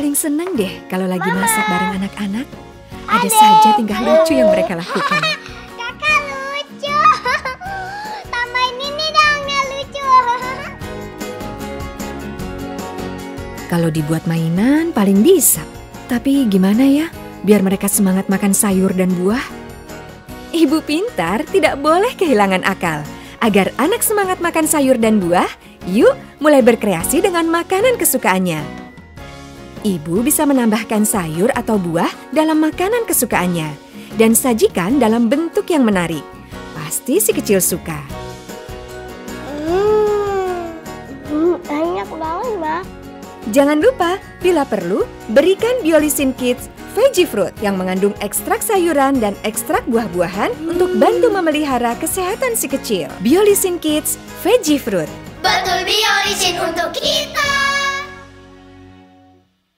Paling seneng deh kalau lagi masak bareng anak-anak. Ada saja tingkah lucu yang mereka lakukan. Kakak lucu. Tambahin ini dong yang lucu. Kalau dibuat mainan paling bisa. Tapi gimana ya biar mereka semangat makan sayur dan buah? Ibu pintar tidak boleh kehilangan akal. Agar anak semangat makan sayur dan buah, yuk mulai berkreasi dengan makanan kesukaannya. Ibu bisa menambahkan sayur atau buah dalam makanan kesukaannya dan sajikan dalam bentuk yang menarik. Pasti si kecil suka. Hmm, hmm, banyak banget, Mbak. Jangan lupa, bila perlu, berikan Biolisin Kids Veggie Fruit yang mengandung ekstrak sayuran dan ekstrak buah-buahan untuk bantu memelihara kesehatan si kecil. Biolisin Kids Veggie Fruit. Betul biolisin untuk kita.